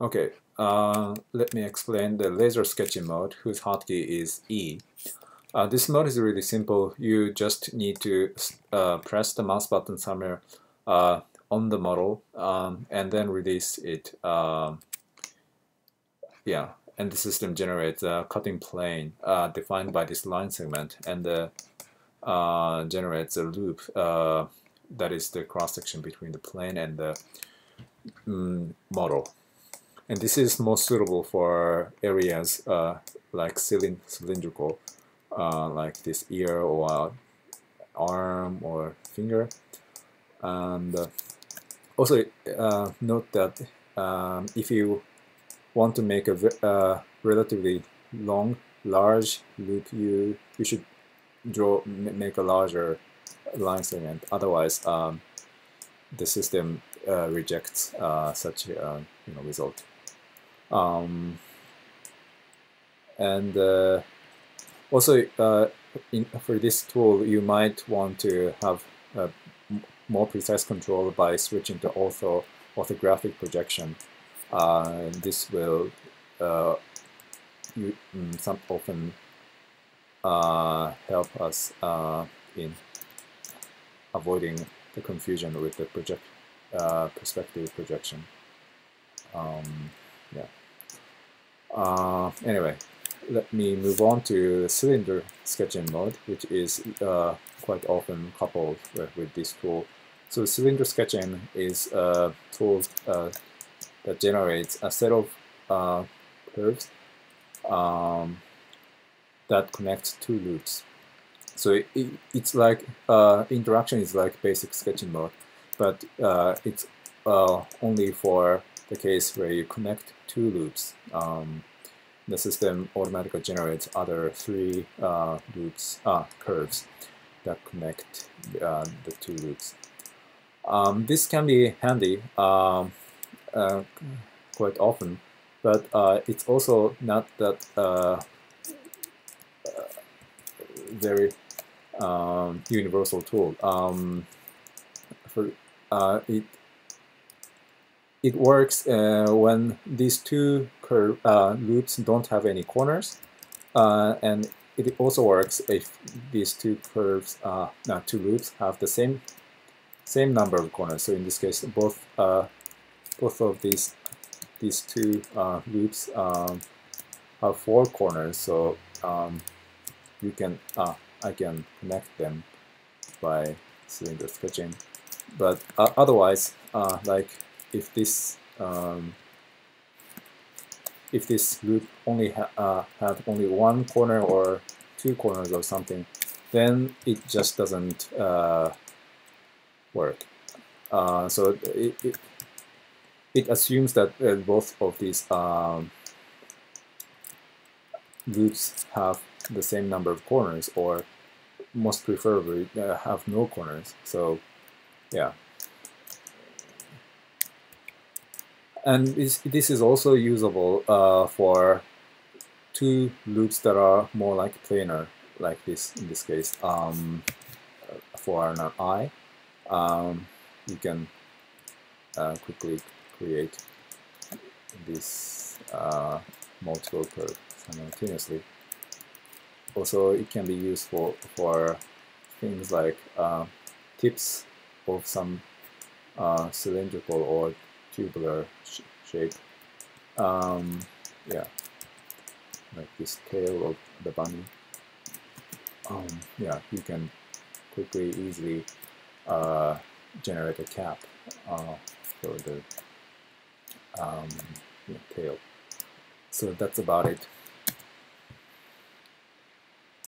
Okay, uh, let me explain the laser sketching mode whose hotkey is E. Uh, this mode is really simple. You just need to uh, press the mouse button somewhere uh, on the model um, and then release it. Um, yeah, and the system generates a cutting plane uh, defined by this line segment and uh, generates a loop that is the cross section between the plane and the mm, model. And this is most suitable for areas uh, like cylindrical, uh, like this ear or arm or finger. And uh, also uh, note that um, if you want to make a uh, relatively long, large loop, you you should draw make a larger line segment. Otherwise, um, the system uh, rejects such a you know result. Um, and uh, also uh, in, for this tool, you might want to have more precise control by switching to ortho orthographic projection. Uh, this will uh, you, mm, some often uh, help us in avoiding the confusion with the project perspective projection. Um, yeah. Uh, anyway, let me move on to cylinder sketching mode, which is uh, quite often coupled with, with, this tool. So cylinder sketching is a tool uh, that generates a set of uh, curves um, that connect two loops. So it, it, it's like uh, interaction is like basic sketching mode, but uh, it's only for the case where you connect two loops. Um, the system automatically generates other three uh, loops, uh, curves that connect uh, the two loops. Um, this can be handy um, uh, quite often, but uh, it's also not that uh, very um, universal tool. Um, for it it works uh, when these two curve, uh, loops don't have any corners, uh, and it also works if these two curves, uh, no, two loops have the same same number of corners. So in this case, both uh, both of these these two uh, loops um, have four corners. So um, you can I can connect them by cylinder sketching, but otherwise, like if this um, if this loop only ha uh, have only one corner or two corners or something, then it just doesn't uh, work. Uh, so it, it, it assumes that uh, both of these um, loops have the same number of corners, or most preferably uh, have no corners. So yeah. And this, this is also usable uh, for two loops that are more like planar, like this in this case. Um, for an eye, um, you can uh, quickly create this uh, multiple curve simultaneously. Also, it can be used for, for things like uh, tips of some uh, cylindrical or tubular sh shape. Um, yeah, like this tail of the bunny. Um, yeah, you can quickly, easily uh, generate a cap uh, for the um, yeah, tail. So that's about it.